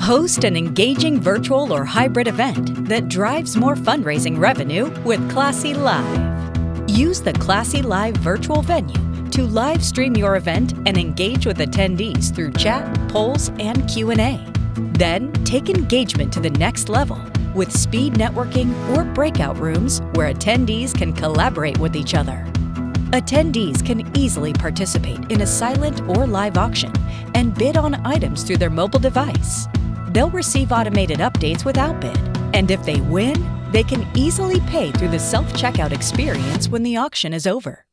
Host an engaging virtual or hybrid event that drives more fundraising revenue with Classy Live. Use the Classy Live virtual venue to live stream your event and engage with attendees through chat, polls, and Q&A. Then, take engagement to the next level with speed networking or breakout rooms where attendees can collaborate with each other. Attendees can easily participate in a silent or live auction and bid on items through their mobile device. They'll receive automated updates without bid, and if they win, they can easily pay through the self checkout experience when the auction is over.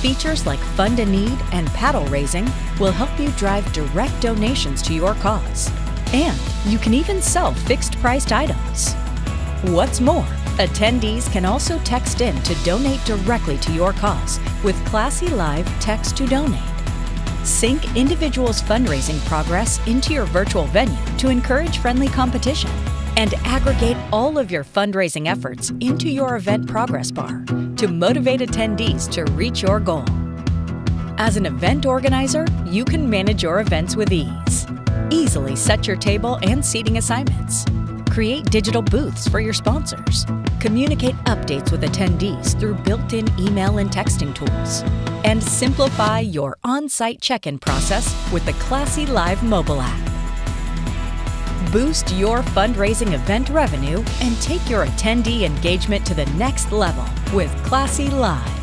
Features like Fund a Need and paddle raising will help you drive direct donations to your cause. And you can even sell fixed priced items. What's more, attendees can also text in to donate directly to your cause with Classy Live Text to Donate. Sync individuals' fundraising progress into your virtual venue to encourage friendly competition and aggregate all of your fundraising efforts into your event progress bar to motivate attendees to reach your goal. As an event organizer, you can manage your events with ease. Easily set your table and seating assignments create digital booths for your sponsors, communicate updates with attendees through built in email and texting tools, and simplify your on site check in process with the Classy Live mobile app. Boost your fundraising event revenue and take your attendee engagement to the next level with Classy Live.